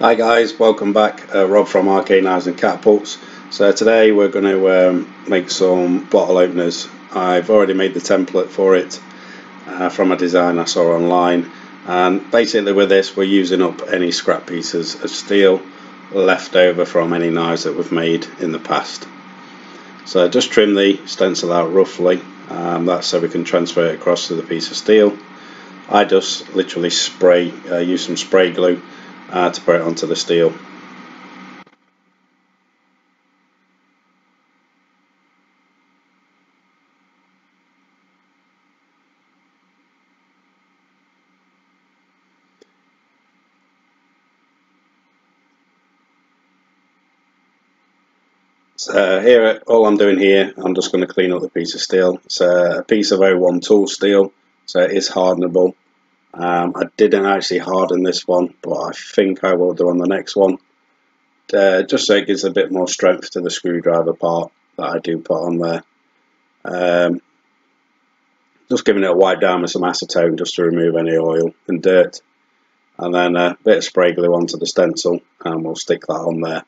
Hi guys, welcome back. Uh, Rob from RK Knives and Catapults. So today we're going to um, make some bottle openers. I've already made the template for it uh, from a design I saw online and basically with this we're using up any scrap pieces of steel left over from any knives that we've made in the past. So just trim the stencil out roughly, um, that's so we can transfer it across to the piece of steel. I just literally spray, uh, use some spray glue uh, to put it onto the steel. So here, all I'm doing here, I'm just going to clean up the piece of steel. It's a piece of O1 tool steel, so it is hardenable. Um, I didn't actually harden this one, but I think I will do on the next one. Uh, just so it gives a bit more strength to the screwdriver part that I do put on there. Um, just giving it a wipe down with some acetone just to remove any oil and dirt. And then a bit of spray glue onto the stencil and we'll stick that on there.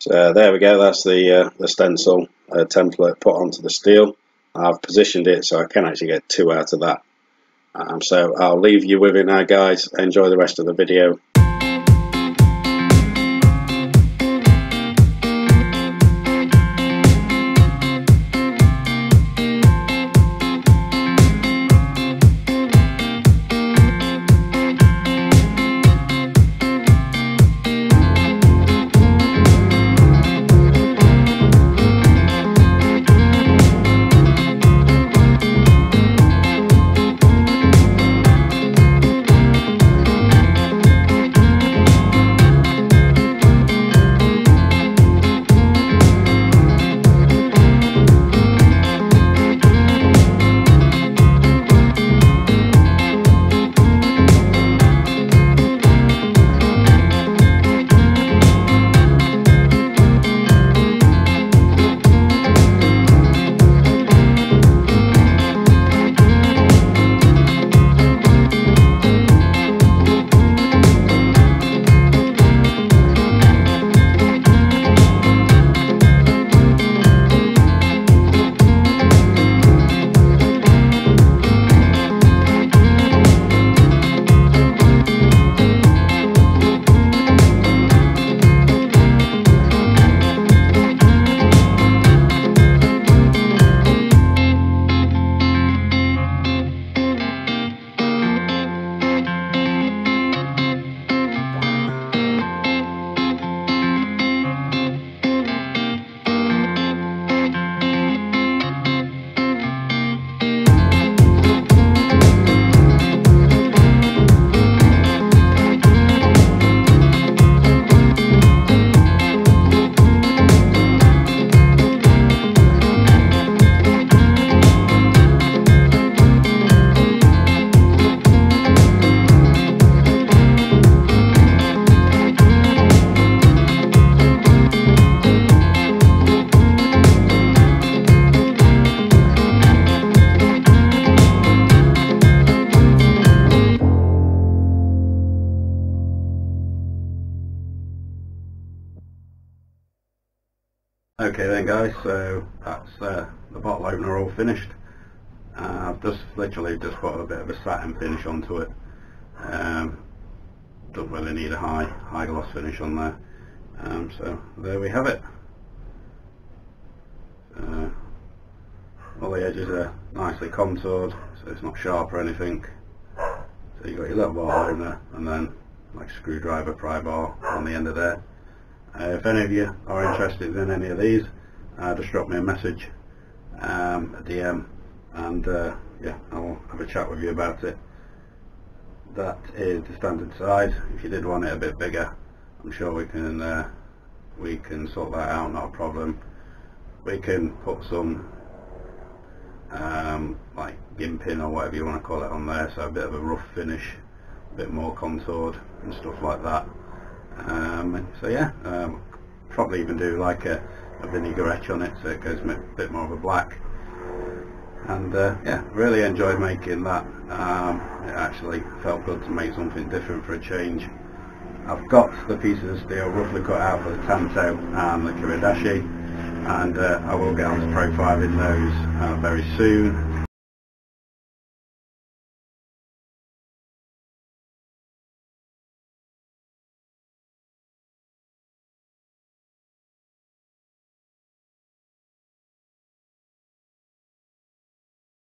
So there we go, that's the, uh, the stencil uh, template put onto the steel. I've positioned it so I can actually get two out of that. Um, so I'll leave you with it now guys, enjoy the rest of the video. Okay then guys, so that's uh, the bottle opener all finished. Uh, I've just literally just put a bit of a satin finish onto it. Um, don't really need a high high gloss finish on there. Um, so there we have it. Uh, all the edges are nicely contoured, so it's not sharp or anything. So you've got your little bottle opener and then like screwdriver pry bar on the end of there. Uh, if any of you are interested in any of these, uh, just drop me a message, um, a DM, and uh, yeah, I'll have a chat with you about it. That is the standard size. If you did want it a bit bigger, I'm sure we can uh, we can sort that out, not a problem. we can put some um, like jimping or whatever you want to call it on there so a bit of a rough finish a bit more contoured and stuff like that um, so yeah um, probably even do like a, a vinaigrette on it so it goes a bit more of a black. And uh, yeah really enjoyed making that. Um, it actually felt good to make something different for a change. I've got the pieces of steel roughly cut out for the Tanto and the Kiridashi and uh, I will get on to profiling those uh, very soon